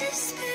just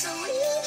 so easy.